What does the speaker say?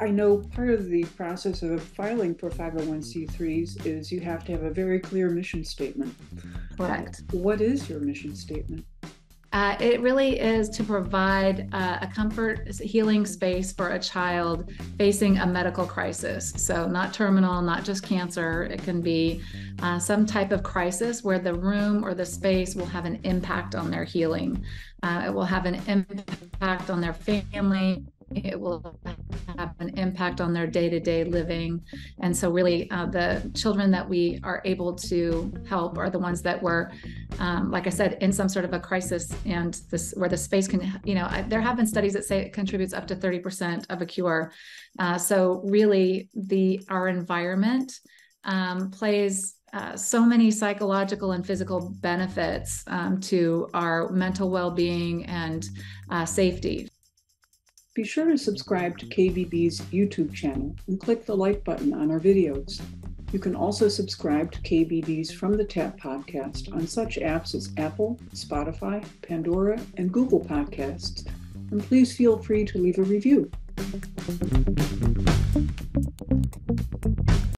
I know part of the process of filing for 501c3s is you have to have a very clear mission statement. Correct. What is your mission statement? Uh, it really is to provide uh, a comfort healing space for a child facing a medical crisis. So, not terminal, not just cancer. It can be uh, some type of crisis where the room or the space will have an impact on their healing. Uh, it will have an impact on their family, it will have an impact on their day-to-day living. And so really uh, the children that we are able to help are the ones that were um, like i said in some sort of a crisis and this where the space can you know there have been studies that say it contributes up to 30% of a cure. Uh, so really the our environment um, plays uh, so many psychological and physical benefits um, to our mental well-being and uh, safety be sure to subscribe to KBB's YouTube channel and click the like button on our videos. You can also subscribe to KBB's From the Tap podcast on such apps as Apple, Spotify, Pandora, and Google Podcasts. And please feel free to leave a review.